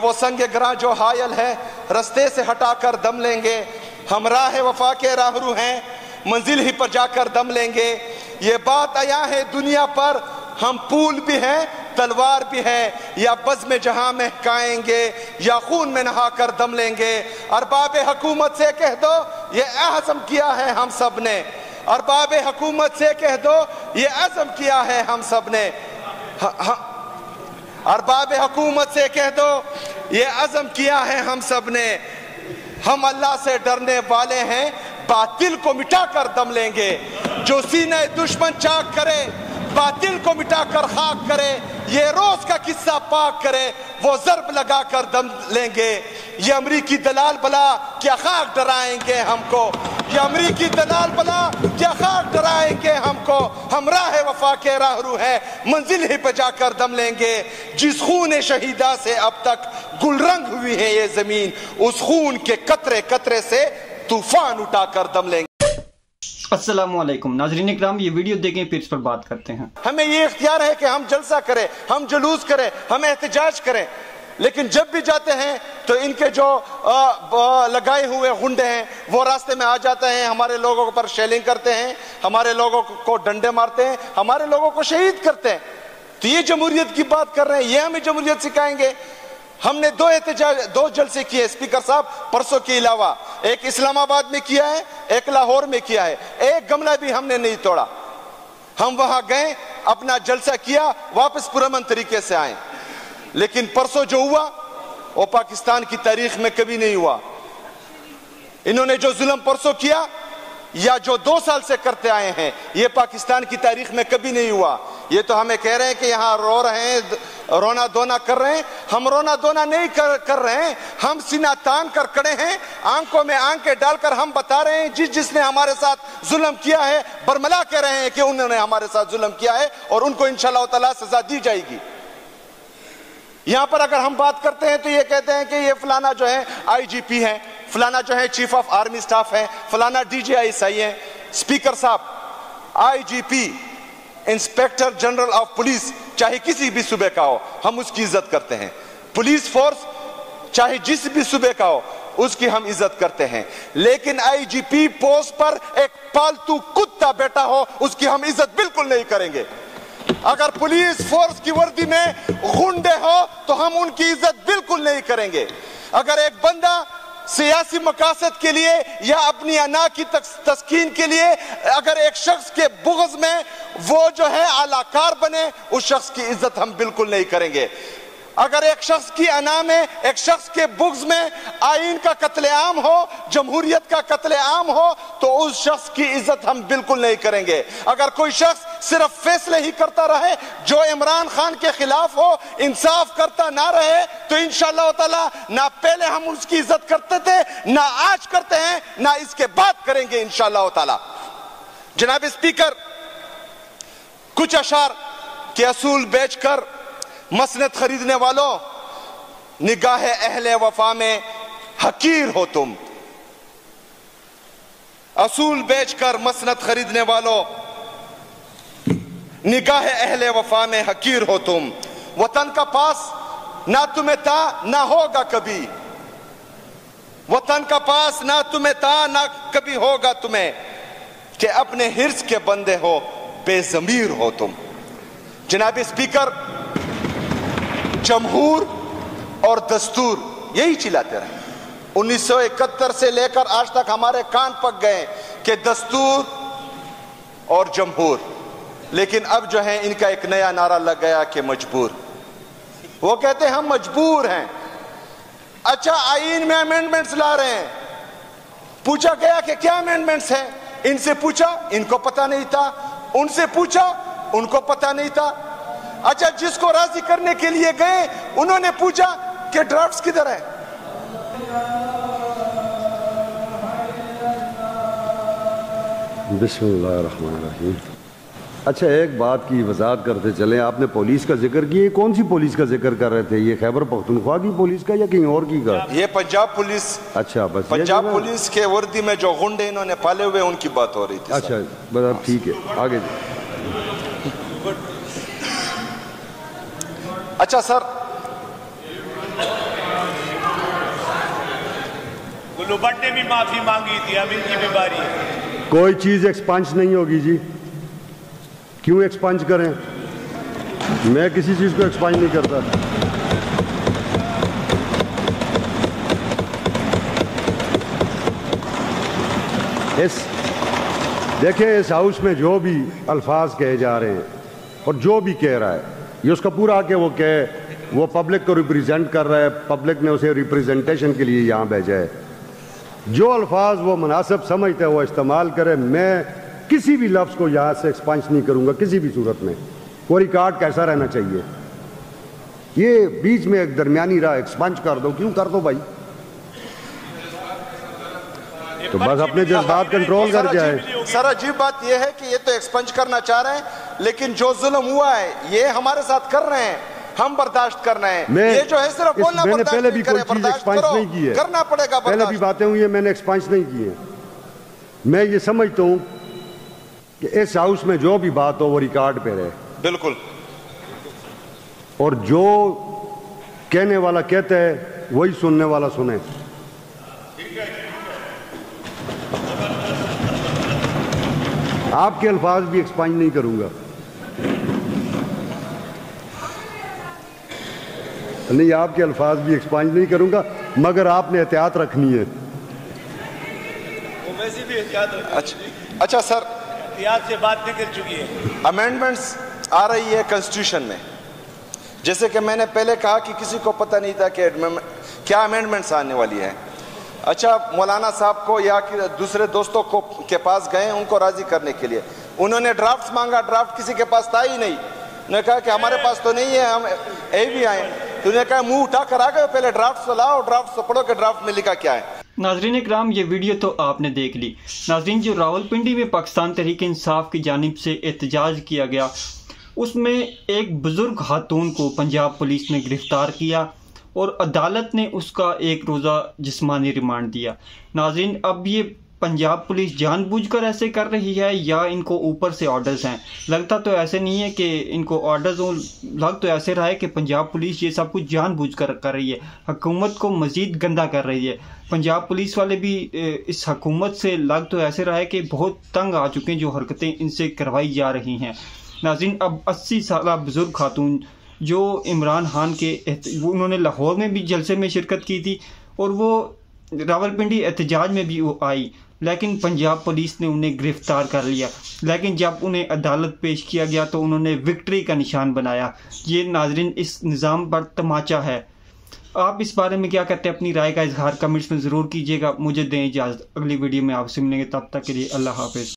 वो संग ग्रा जो हायल है, रस्ते से हटाकर दम लेंगे। हम राह वफा के राहरू हैं, मंजिल ही पर जाकर दम लेंगे। ये बात आया है दुनिया पर, हम पुल भी हैं, तलवार भी है, या बज में जहाँ महकाएँगे, या खून में नहाकर दम लेंगे। अरबाब हुकूमत से कह दो, ये अहजम किया है हम सबने। अरबाब हुकूमत से कह दो, ये अजम किया है हम सबने। अरबाब हुकूमत से कह दो, ये अजम किया है हम सबने हम अल्लाह से डरने वाले हैं, बातिल को मिटा कर दम लेंगे। जो सीने दुश्मन चाक करे, बातिल को मिटा कर खाक करे, ये रोज का किस्सा पाक करे, वो जरब लगा कर दम लेंगे। ये अमरीकी दलाल बला क्या खाक डराएँगे हमको? ये अमरीकी दलाल बला क्या खाक डराएँगे हमको? हम राह वफा के राहरू है। मंजिल ही पे जाकर दम लेंगे। जिस खून शहीदा से अब तक गुलरंग हुई है ये ज़मीन उस खून के कतरे कतरे से तूफ़ान उठाकर दम लेंगे। असलम नाजरीन कराम ये वीडियो देखें फिर इस पर बात करते हैं। हमें ये इख्तियार है कि हम जलसा करें हम जुलूस करें हम एहतजाज करें। लेकिन जब भी जाते हैं तो इनके जो लगाए हुए गुंडे हैं, वो रास्ते में आ जाते हैं, हमारे लोगों पर शेलिंग करते हैं, हमारे लोगों को डंडे मारते हैं, हमारे लोगों को शहीद करते हैं। तो ये जमहूरियत की बात कर रहे हैं, ये हमें जमहूरियत सिखाएँगे। हमने दो एहतजाज, दो जलसे किए, स्पीकर साहब, परसों के अलावा। एक इस्लामाबाद में किया है, एक लाहौर में किया है। एक गमला भी हमने नहीं तोड़ा। हम वहाँ गए, अपना जलसा किया, वापस पुरमन तरीके से आए। लेकिन परसों जो हुआ वो पाकिस्तान की तारीख में कभी नहीं हुआ। इन्होंने जो जुल्म परसों किया या जो दो साल से करते आए हैं ये पाकिस्तान की तारीख में कभी नहीं हुआ। ये तो हमें कह रहे हैं कि यहाँ रो रहे हैं रोना धोना कर रहे हैं। हम रोना धोना नहीं कर, कर रहे हैं। हम सीना तान कर खड़े हैं आँखों में आँखें डालकर हम बता रहे हैं जिस जिसने हमारे साथ जुल्म किया है बरमला कह रहे हैं कि उन्होंने हमारे साथ जुल्म किया है और उनको तला सजा दी जाएगी। यहाँ पर अगर हम बात करते हैं तो ये कहते हैं कि ये फलाना जो है आईजीपी है, फलाना जो है चीफ ऑफ़ आर्मी स्टाफ है, फलाना डीजीआईएसआई है। स्पीकर साहब, IGP inspector general of police, चाहे किसी भी सूबे का हो, हम उसकी इज़्ज़त करते हैं। पुलिस फोर्स, चाहे जिस भी सूबे का हो, उसकी हम इज़्ज़त करते हैं। लेकिन आईजीपी पोस्ट पर एक पालतू कुत्ता बैठा हो, उसकी हम इज़्ज़त बिल्कुल नहीं करेंगे। अगर पुलिस फोर्स की वर्दी में गुंडे हो तो हम उनकी इज़्ज़त बिल्कुल नहीं करेंगे। अगर एक बंदा सियासी मकासद के लिए या अपनी अना की तस्कीन के लिए अगर एक शख्स के बुगज में वो जो है आलाकार बने, उस शख्स की इज़्ज़त हम बिल्कुल नहीं करेंगे। अगर एक शख्स की अना में, एक शख्स के बुग्स में आइन का कत्लेआम हो, जमहूरियत का कत्लेआम हो तो उस शख्स की इज़्ज़त हम बिल्कुल नहीं करेंगे। अगर कोई शख्स सिर्फ़ फैसले ही करता रहे, जो इमरान खान के खिलाफ हो, इंसाफ करता ना रहे तो इंशाल्लाह ताला ना पहले हम उसकी इज़्ज़त करते थे, ना आज करते हैं, ना इसके बाद करेंगे इंशाल्लाह ताला। जनाब स्पीकर, कुछ अशार के असूल बेचकर मसनत खरीदने वालों, निगाह अहले वफा में हकीर हो तुम। असूल बेचकर मसनत खरीदने वालों निगाह अहले वफा में हकीर हो तुम। वतन का पास ना तुम्हें ता ना होगा कभी। वतन का पास ना तुम्हें ता ना कभी होगा तुम्हें। कि अपने हिर्स के बंदे हो, बेजमीर हो तुम। जनाब स्पीकर, जमहूर और दस्तूर, यही चिल्लाते रहे। 1971 से लेकर आज तक हमारे कान पक गए कि दस्तूर और जमहूर। लेकिन अब जो है इनका एक नया नारा लग गया कि मजबूर। वो कहते हैं, हम मजबूर हैं। अच्छा आईन में अमेंडमेंट्स ला रहे हैं। पूछा गया कि क्या अमेंडमेंट्स हैं? इनसे पूछा, इनको पता नहीं था। उनसे पूछा, उनको पता नहीं था। अच्छा जिसको राज़ी करने के लिए गए, उन्होंने पूछा कि ड्राफ्ट किधर है? बिस्मिल्लाहिर्रहमानिर्रहीम। अच्छा एक बात की वजाहत करते चले। आपने पुलिस का ज़िक्र किया? कौन सी पुलिस का ज़िक्र कर रहे थे? ये खैबर पख्तनख्वा की पुलिस का या कहीं और की का? ये पंजाब पुलिस। अच्छा बस पंजाब पुलिस के वर्दी में जो गुंडे इन्होंने पाले हुए उनकी बात हो रही थी अच्छा बस ठीक है आगे जी। अच्छा सर। भट्ट ने भी माफ़ी मांगी थी अब इनकी बीमारी है। कोई चीज़ एक्सपंज नहीं होगी जी। क्यों एक्सपंज करें? मैं किसी चीज़ को एक्सपांज नहीं करता। इस देखें इस हाउस में जो भी अल्फाज कहे जा रहे हैं और जो भी कह रहा है, ये उसका पूरा आके वो कहे, वो पब्लिक को रिप्रेजेंट कर रहा है पब्लिक ने उसे रिप्रेजेंटेशन के लिए यहाँ भेजा है। जो अल्फाज वो मुनासिब समझते हैं, वो इस्तेमाल करे, मैं किसी भी लफ्ज़ को यहाँ से एक्सपांस नहीं करूँगा किसी भी सूरत में। वो रिकॉर्ड कैसा रहना चाहिए? ये बीच में एक दरमियानी रहा एक्सपांस कर दो। क्यों कर दो भाई? तो बस अपने जज्बात कंट्रोल कर जाए सर अजीब बात यह है कि ये तो एक्सपंज करना चाह रहे हैं लेकिन जो जुल्म हुआ है ये हमारे साथ कर रहे हैं हम बर्दाश्त कर रहे हैं। ये जो है सिर्फ़ बोलना मैंने पहले भी नहीं कोई चीज़ एक्सपांस नहीं की है। करना पड़ेगा पहले भी बातें हुई है मैंने एक्सपांस नहीं की है। मैं ये समझता हूँ कि इस हाउस में जो भी बात हो वो रिकॉर्ड पे रहे। बिल्कुल। और जो कहने वाला कहता है वही सुनने वाला सुने। आपके अल्फाज भी एक्सपांज नहीं करूँगा। नहीं आपके अल्फाज भी एक्सपांज नहीं करूँगा मगर आपने एहतियात रखनी है। वो भी अच्छा अच्छा सर। एहतियात से बात निकल चुकी है। अमेंडमेंट्स आ रही है कॉन्स्टिट्यूशन में। जैसे कि मैंने पहले कहा कि किसी को पता नहीं था कि क्या अमेंडमेंट्स आने वाली है। अच्छा मौलाना साहब को या कि दूसरे दोस्तों को के पास गए उनको राज़ी करने के लिए। उन्होंने ड्राफ्ट मांगा ड्राफ्ट किसी के पास था ही नहीं। उन्होंने कहा कि हमारे पास तो नहीं है, हम यही भी आए तो उन्होंने कहा, मुँह उठा कर आ गए पहले ड्राफ्ट तो लाओ ड्राफ्ट तो पढ़ो कि ड्राफ्ट में लिखा क्या है। नाजरीन कराम ये वीडियो तो आपने देख ली। नाजरीन, जो रावलपिंडी में पाकिस्तान तहरीक इंसाफ की जानब से एहतजाज किया गया, उसमें एक बुज़ुर्ग खातून को पंजाब पुलिस ने गिरफ़्तार किया और अदालत ने उसका एक रोज़ा जिसमानी रिमांड दिया। नाजरीन, अब ये पंजाब पुलिस जानबूझकर ऐसे कर रही है या इनको ऊपर से ऑर्डर्स हैं? लगता तो ऐसे नहीं है कि इनको ऑर्डर्स हो, लग तो ऐसे रहा है कि पंजाब पुलिस ये सब कुछ जानबूझकर कर रही है। हकूमत को मज़ीद गंदा कर रही है। पंजाब पुलिस वाले भी इस हकूमत से लग तो ऐसे रहा है कि बहुत तंग आ चुके हैं जो हरकतें इनसे करवाई जा रही हैं। नाजिन अब 80 साल बुज़ुर्ग खातून, जो इमरान खान के उन्होंने लाहौर में भी जलसे में शिरकत की थी और वो रावलपिंडी एहतजाज में भी वो आई। लेकिन पंजाब पुलिस ने उन्हें गिरफ़्तार कर लिया। लेकिन जब उन्हें अदालत पेश किया गया तो उन्होंने विक्ट्री का निशान बनाया। ये नाजरीन, इस निज़ाम पर तमाचा है। आप इस बारे में क्या कहते हैं? अपनी राय का इजहार कमेंट्स में ज़रूर कीजिएगा। मुझे दें इजाज़त। अगली वीडियो में आपसे मिलेंगे। तब तक के लिए अल्लाह हाफिज़।